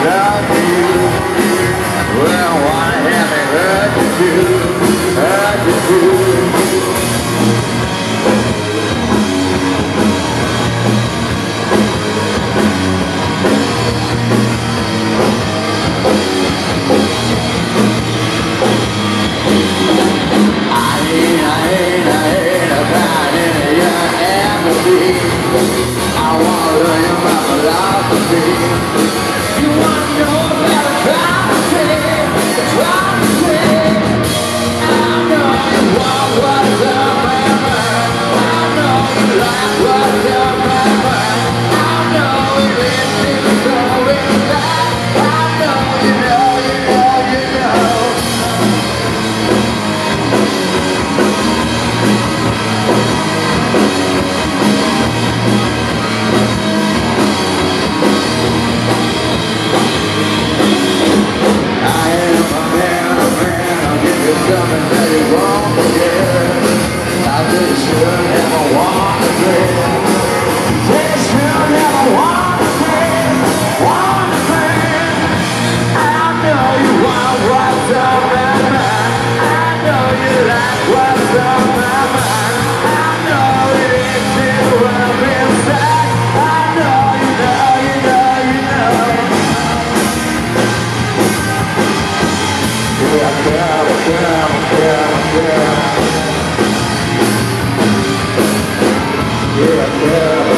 Yeah. coming. I just should never walk again. Just should I know you want what's. I know you what's up. Yeah, yeah. yeah